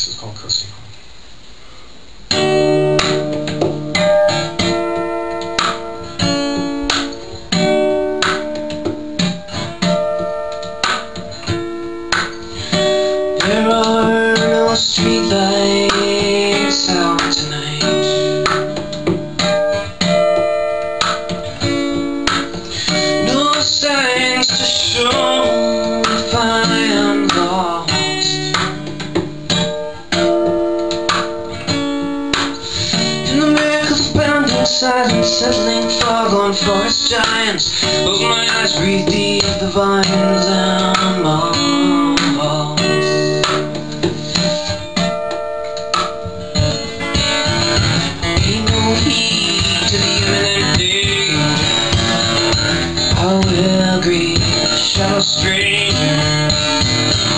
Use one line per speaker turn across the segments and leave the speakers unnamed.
This is called Coasting
settling fog on forest giants. Close my eyes, breathe deep the vines and moss. Pay no heed to the imminent danger. I will greet shadow stranger.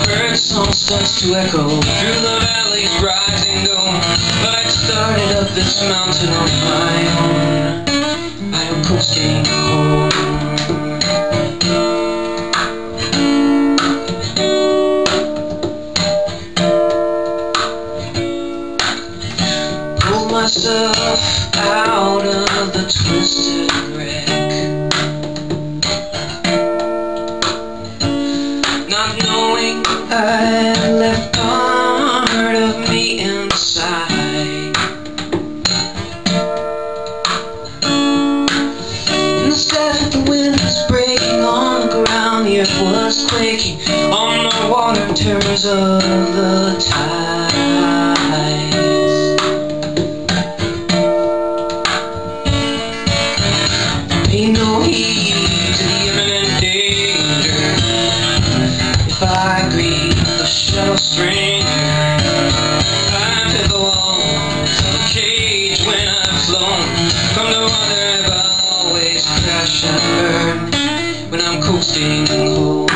Bird song starts to echo through the valley's rising dawn. But I started up this mountain on my own. Myself out of the twisted wreck. Not knowing I had left part of me inside. In the sky, the wind was breaking on the ground, the earth was quaking on the water terrors of the tides. I greet the shadow stranger, I've hit the walls of a cage when I've flown. Come no other, I'll always crash and burn when I'm coasting home.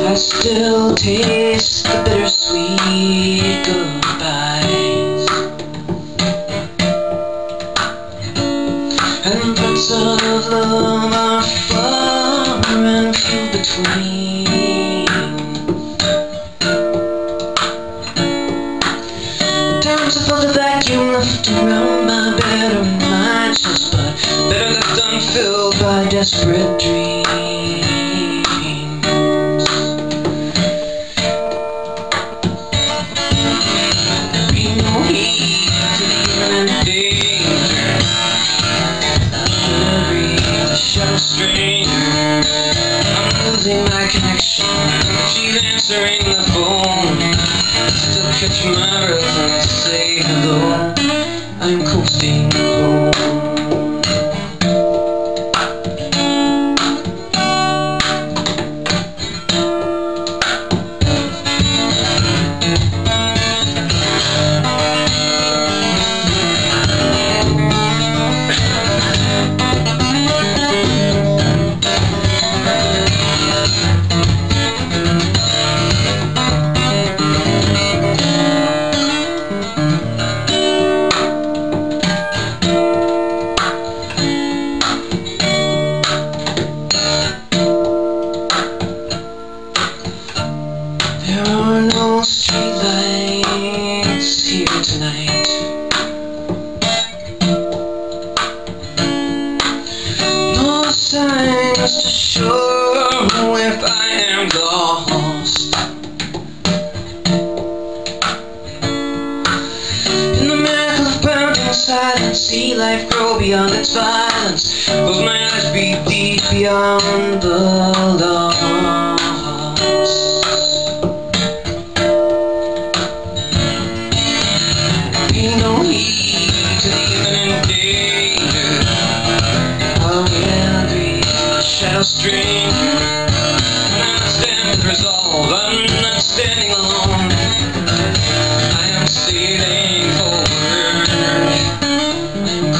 I still taste the bittersweet Of love are far and few between Times a vacuum left around my But better left unfilled by desperate dreams Answering the phone. Still catch my tonight. No signs to show if I am lost. In the miracle of bounding silence, see life grow beyond its violence. Close my eyes, breathe deep beyond the loss.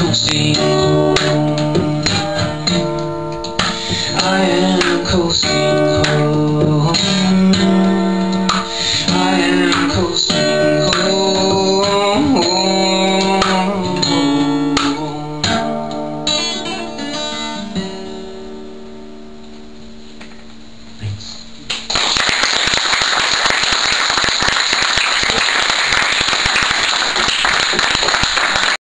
coasting home. I am coasting home. I am coasting home.
Thanks.